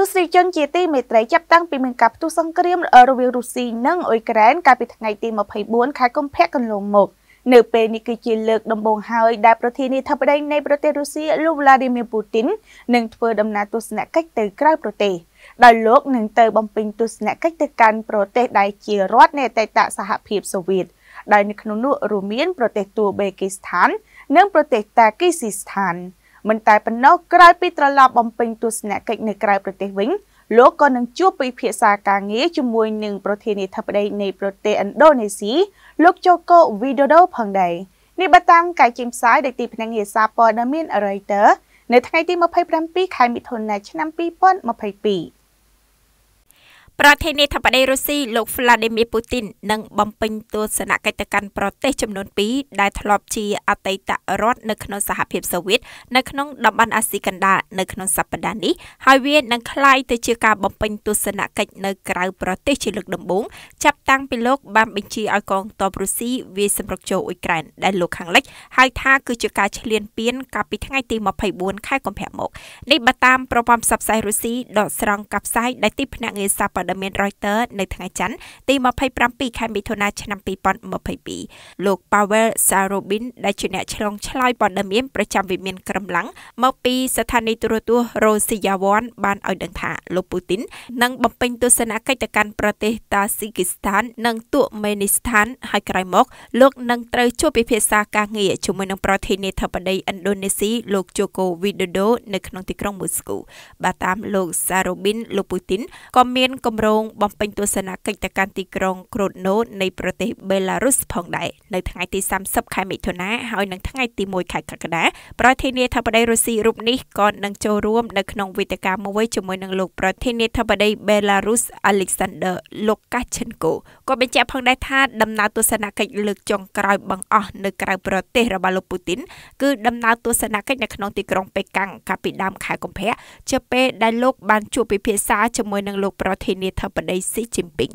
ទស្សនិកជនជាទីមេត្រីចាប់តាំងពីមានការផ្ទុះសង្គ្រាមរវាងរុស្ស៊ីនិងអ៊ុយក្រែនកាលពីថ្ងៃទី24ខែកុម្ភៈកន្លងមកនៅពេលនេះគឺជាលើកដំបូងហើយដែលប្រធានាធិបតីនៃប្រទេសរុស្ស៊ីលោក Vladimir Putin នឹងធ្វើដំណើរទស្សនកិច្ចទៅក្រៅប្រទេសដោយលោកនឹងទៅបំពេញទស្សនកិច្ចទៅកាន់ប្រទេសដែលជារដ្ឋនៃអតីតសហភាពសូវៀតដោយនៅក្នុងនោះរួមមានប្រទេសតួបេគីស្ថាន និងប្រទេសតាគីស៊ីស្ថាន មិនតែប៉ុណ្ណោះក្រោយពីត្រឡប់បំពេញទស្សនកិច្ចនៅក្រៅប្រទេសវិញលោកក៏នឹងជួបពិភាក្សាការងារជាមួយនឹងប្រធានាធិបតីនៃប្រទេសឥណ្ឌូនេស៊ីលោកជូកូវីដូដូផងដែរនេះបើតាមកាយចេញផ្សាយដោយទីភ្នាក់ងារសារព័ត៌មាន Reuters នៅថ្ងៃទី27ខែមិថុនាឆ្នាំ2022 ប្រធានាធិបតីរុស្ស៊ីលោក Vladimir Putin នឹងបំពេញទស្សនកិច្ចទៅកាន់ប្រទេសចំនួន2ដែលធ្លាប់ជាអតីតរដ្ឋនៅក្នុងសហភាពសូវៀតនៅក្នុងតំបន់អាស៊ីកណ្ដាលនៅក្នុងសប្តាហ៍នេះហើយវានឹងក្លាយទៅជាការបំពេញទស្សនកិច្ចនៅក្រៅប្រទេសជាលើកដំបូងចាប់តាំងពីលោកបានបញ្ជាឲ្យកងទ័ពរុស្ស៊ីវាយសម្រុកចូលអ៊ុយក្រែនដែលលោកខាងលិចហៅថាគឺជាការឈ្លានពានកាលពីថ្ងៃទី24ខែកុម្ភៈមកនេះបើតាមប្រព័ន្ធផ្សព្វផ្សាយរុស្ស៊ីដកស្រង់ការផ្សាយដែលទីភ្នាក់ងារសាបព័ត៌ព័ត៌មាន Reuters នៅថ្ងៃច័ន្ទទី27ខែមិថុនាឆ្នាំ2022លោក Pavel Zarobin ដែលជាអ្នកឆ្លងឆ្លើយព័ត៌មានប្រចាំវិមានក្រំឡាំងមកពីស្ថានីយទូរទស្សន៍ Rossiyawan បានឲ្យដឹងថាលោកពូទីននឹងបំពេញទស្សនកិច្ចទៅកាន់ប្រទេសតាស៊ីគីស្ថាន និងទួមេនីស្ថានហើយក្រោយមក លោកនឹងត្រូវជួបពិភាក្សាការងារជាមួយនឹងប្រធានាធិបតីឥណ្ឌូនេស៊ីលោក Joko Widodo នៅក្នុងទីក្រុងមូស្គូបាទតាមលោក Zarobin លោកពូទីនក៏មានគម្រោងបំពេញទស្សនកិច្ចទៅកាន់ទីក្រុងក្រូតណូនៃប្រទេសបេឡារុសផងដែរនៅថ្ងៃទី30ខែមិថុនាហើយនឹងថ្ងៃទី1ខែកក្កដាប្រធានាធិបតីរុស្ស៊ីរូបនេះក៏នឹងចូលរួមនៅក្នុងវេទិកាមួយជាមួយនឹងលោកប្រធានាធិបតីបេឡារុស Alexander Lukashenko ក៏បញ្ជាក់ផងដែរថាដំណើរទស្សនកិច្ចលើកចុងក្រោយបង្អស់នៅក្រៅប្រទេសរបស់លោកពូទីនគឺដំណើរទស្សនកិច្ចនៅក្នុងទីក្រុងប៉េកាំងកាលពីដើមខែកុម្ភៈជាពេលដែលលោកបានជួបពិភាក្សាជាមួយនឹងលោកប្រធានាធិបតីស៊ីជីនពីង